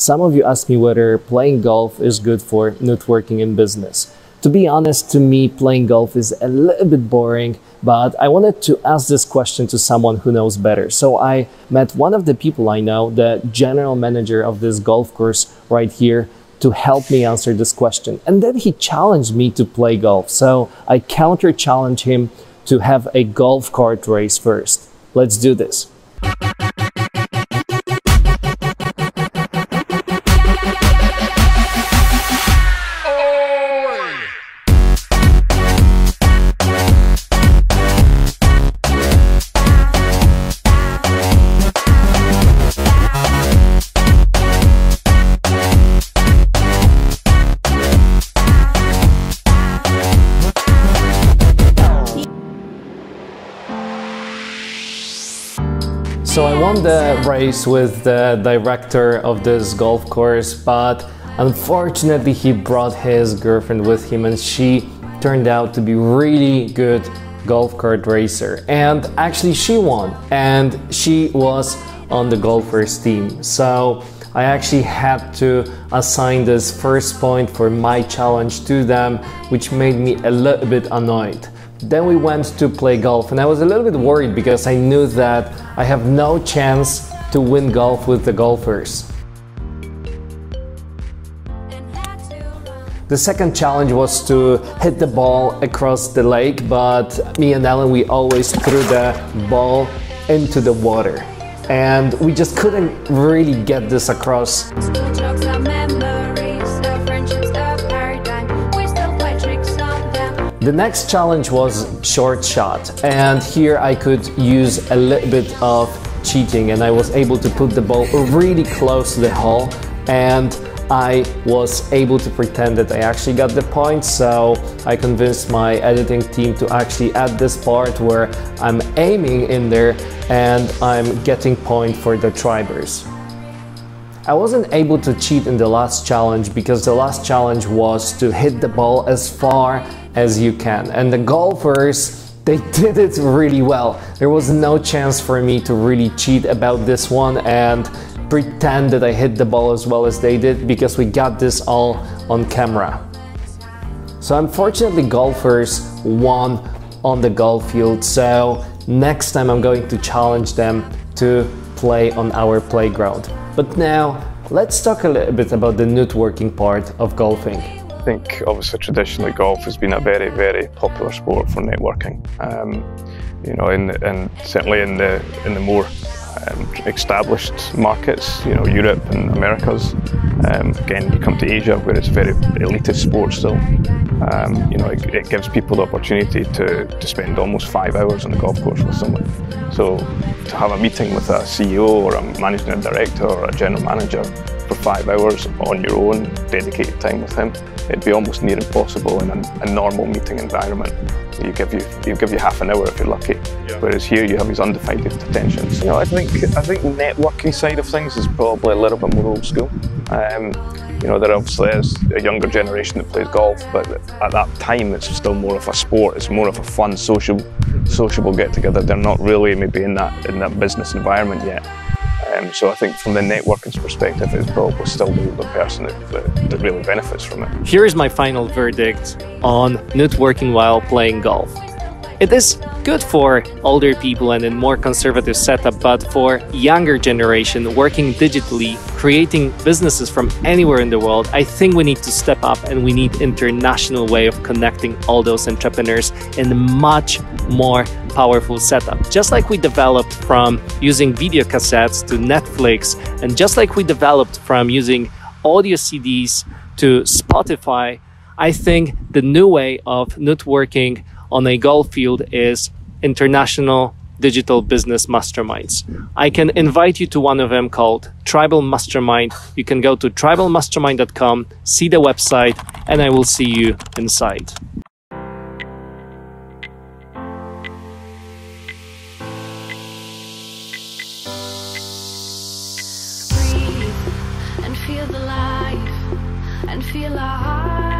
Some of you ask me whether playing golf is good for networking in business. To be honest, to me, playing golf is a little bit boring, but I wanted to ask this question to someone who knows better. So I met one of the people I know, the general manager of this golf course right here, to help me answer this question. And then he challenged me to play golf. So I counter challenge him to have a golf cart race first. Let's do this. So I won the race with the director of this golf course, but unfortunately he brought his girlfriend with him and she turned out to be really good golf cart racer. And actually she won and she was on the golfers team. So I actually had to assign this first point for my challenge to them, which made me a little bit annoyed. Then we went to play golf, and I was a little bit worried because I knew that I have no chance to win golf with the golfers. The second challenge was to hit the ball across the lake, but me and Ellen, we always threw the ball into the water. And we just couldn't really get this across. The next challenge was short shot, and here I could use a little bit of cheating, and I was able to put the ball really close to the hole, and I was able to pretend that I actually got the point, so I convinced my editing team to actually add this part where I'm aiming in there and I'm getting point for the tribers. I wasn't able to cheat in the last challenge because the last challenge was to hit the ball as far as you can. And the golfers, they did it really well. There was no chance for me to really cheat about this one and pretend that I hit the ball as well as they did because we got this all on camera. So unfortunately golfers won on the golf field so next time I'm going to challenge them to play on our playground. But now let's talk a little bit about the networking part of golfing. I think obviously traditionally golf has been a very, very popular sport for networking. Um, you know, in, and certainly in the in the more um, established markets, you know, Europe and Americas. Um, again, you come to Asia where it's a very elitist sport still. Um, you know, it, it, gives people the opportunity to, to spend almost five hours on the golf course with someone. So to have a meeting with a CEO or a managing director or a general manager for five hours on your own, dedicated time with him, it'd be almost near impossible in a, a normal meeting environment. You give you you give you half an hour if you're lucky. Yeah. Whereas here you have his undivided attention. You know, I think I think networking side of things is probably a little bit more old school. Um, you know, there obviously is a younger generation that plays golf, but at that time it's still more of a sport. It's more of a fun, social, sociable get together. They're not really maybe in that in that business environment yet. Um, so I think from the networking perspective, it's probably still the older person that, that really benefits from it. Here is my final verdict on networking while playing golf. It is good for older people and in more conservative setup, but for younger generation working digitally, creating businesses from anywhere in the world, I think we need to step up and we need international way of connecting all those entrepreneurs in a much more powerful setup. Just like we developed from using video cassettes to Netflix, and just like we developed from using audio CDs to Spotify, I think the new way of networking on a golf field is international digital business masterminds. I can invite you to one of them called Tribal Mastermind. You can go to tribalmastermind.com, see the website, and I will see you inside. Breathe and feel the life and feel our heart.